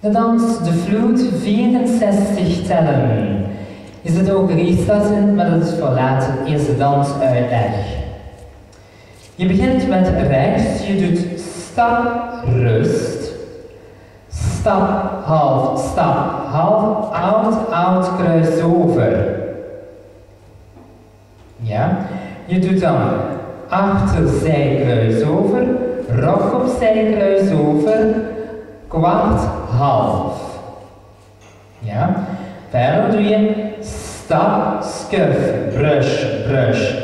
De dans De Vloed 64 tellen. Is het ook restarten, maar dat is voor later. Eerste dans uitleg. Je begint met rechts, je doet stap, rust. Stap, half, stap, half, oud, oud, kruis over. Ja, je doet dan achter zijkruis over, rok op zijkruis over, kwart, half. Ja, verder doe je stap, skuf, brush, brush.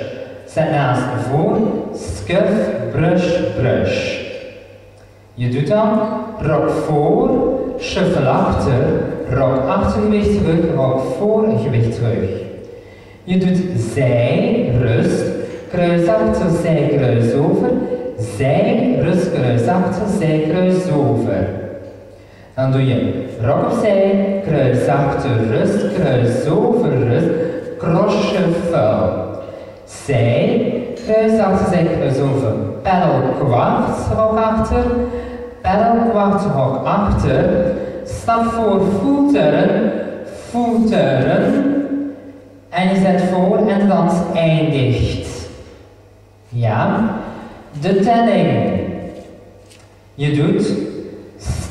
Zet naast voor, skuf, brush, brush. Je doet dan rok voor, shuffle achter, rok achter, gewicht terug, rok voor, gewicht terug. Je doet zij, rust, kruis achter, zij, kruis over, zij, rust, kruis achter, zij, kruis over. Dan doe je rok opzij, kruis achter, rust, kruis over, rust, shuffle. Zij, kruis achter, zij, kruis over, pedal kwart, achter, pedal kwart, achter, stap voor, voeteren, voeteren, en je zet voor en de dans eindigt. Ja, de telling. Je doet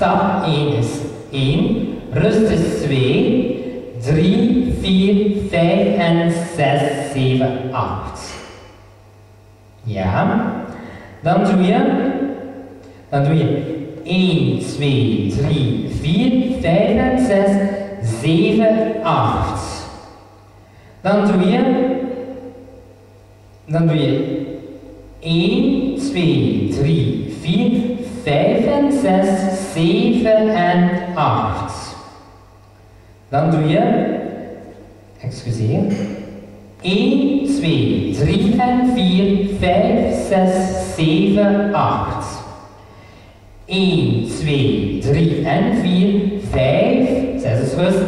stap 1 is 1, rust is 2, 3, 4, 5 en 6, 7, 8. Ja, dan doe je, dan doe je 1, 2, 3, 4, 5 en 6, 7, 8. Dan doe je, dan doe je 1, 2, 3, 4, 5 en 6, 7 en 8. Dan doe je, excuseer, 1, 2, 3 en 4, 5, 6, 7, 8. 1, 2, 3 en 4, 5, 6 is rust,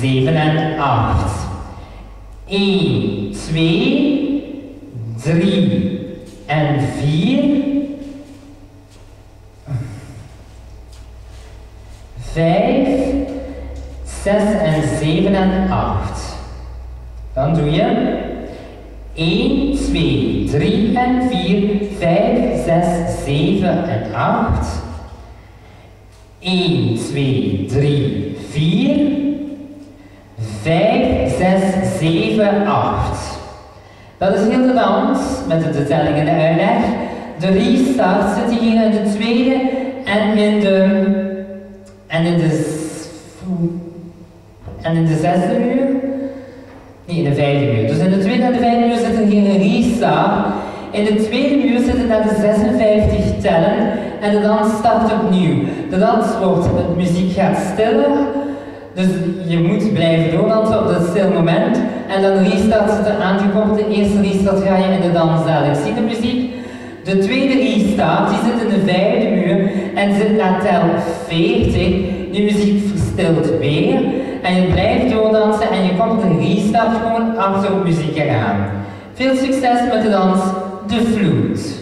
7 en 8. 1, 2, 3 en 4. 5, 6 en 7 en 8. Dan doe je 1, 2, 3 en 4, 5, 6, 7 en 8. 1, 2, 3, 4. 5, 6, 7, 8. Dat is heel de dans met de telling en de uitleg. De restart zit hier in de tweede en in de, en in de, en in de zesde muur. Nee, in de vijfde muur. Dus in de tweede en de vijfde muur zit er hier een restart. In de tweede muur zitten naar de 56 tellen en de dans start opnieuw. De dans wordt, de muziek gaat stiller dus je moet blijven doordansen op dat stil moment. En dan restart. De eerste restart ga je in de dans dadelijk zien, de muziek. De tweede restart, die zit in de vijfde muur en zit na tel 40. Die muziek verstilt weer. En je blijft doordansen en je komt de restart gewoon achter op muziek eraan. Veel succes met de dans De Vloed.